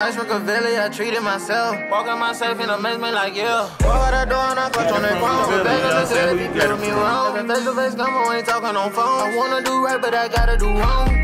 Ice Machiavelli, I treated myself. Walking myself in amazement like, yeah. Walk out the door and I clutch on that phone. But back in the city, if you me wrong. Face to face come on, ain't talking on phone. I wanna do right, but I gotta do wrong.